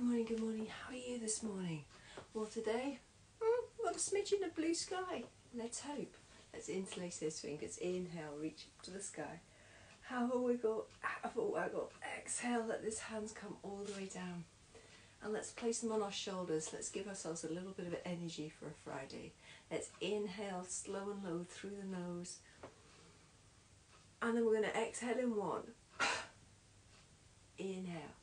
Good morning, good morning. How are you this morning? Well, today, mm, got a smidgen of blue sky. Let's hope. Let's interlace those fingers. Inhale, reach up to the sky. Have a wiggle, have a waggle. Exhale, let these hands come all the way down. And let's place them on our shoulders. Let's give ourselves a little bit of energy for a Friday. Let's inhale slow and low through the nose. And then we're going to exhale in one. Inhale.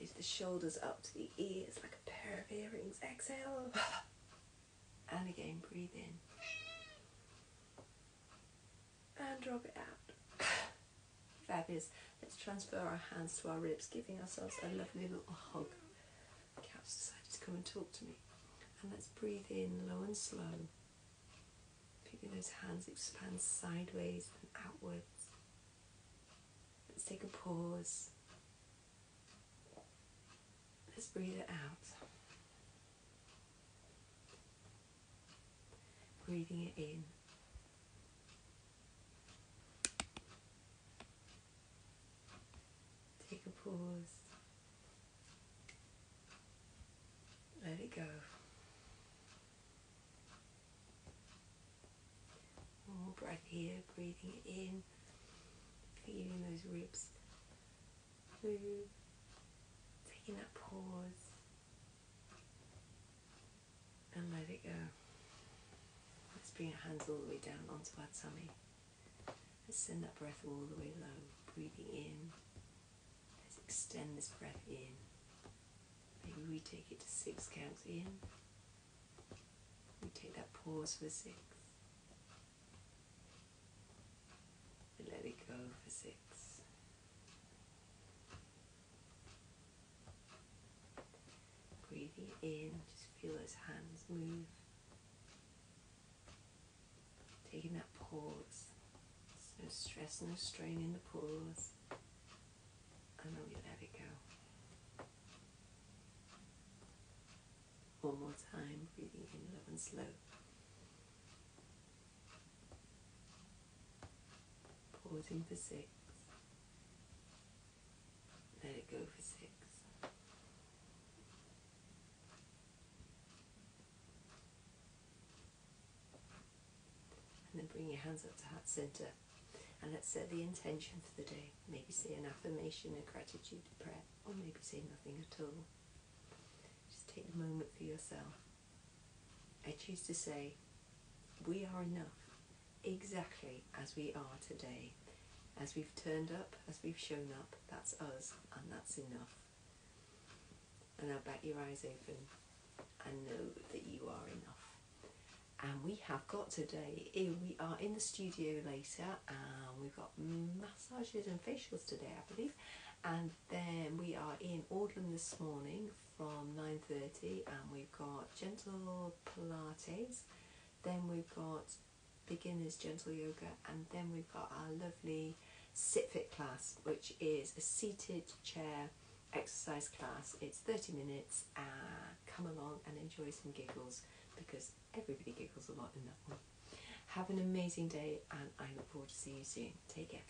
Lift the shoulders up to the ears like a pair of earrings. Exhale. And again, breathe in. And drop it out. Fabulous. Let's transfer our hands to our ribs, giving ourselves a lovely little hug. Cat's decided to come and talk to me. And let's breathe in low and slow. Feeling those hands expand sideways and outwards. Let's take a pause. Let's breathe it out. Breathing it in. Take a pause. Let it go. More breath here, breathing it in, feeling those ribs move, pause, and let it go. Let's bring our hands all the way down onto our tummy. Let's send that breath all the way low, breathing in. Let's extend this breath in. Maybe we take it to six counts in. We take that pause for six. We let it go for six. Breathing in, just feel those hands move. Taking that pause. No stress, no strain in the pause. And then we let it go. One more time, breathing in low and slow. Pausing for six. Let it go for six. And then bring your hands up to heart center. And let's set the intention for the day. Maybe say an affirmation, a gratitude prayer, or maybe say nothing at all. Just take the moment for yourself. I choose to say, we are enough exactly as we are today. As we've turned up, as we've shown up, that's us and that's enough. And now back your eyes open and know that you are enough. And we have got today, we are in the studio later and we've got massages and facials today, I believe. And then we are in Audlem this morning from 9.30 and we've got gentle Pilates. Then we've got beginners gentle yoga and then we've got our lovely sit fit class which is a seated chair exercise class it's 30 minutes uh, come along and enjoy some giggles because everybody giggles a lot in that one. Have an amazing day and i look forward to seeing you soon. Take care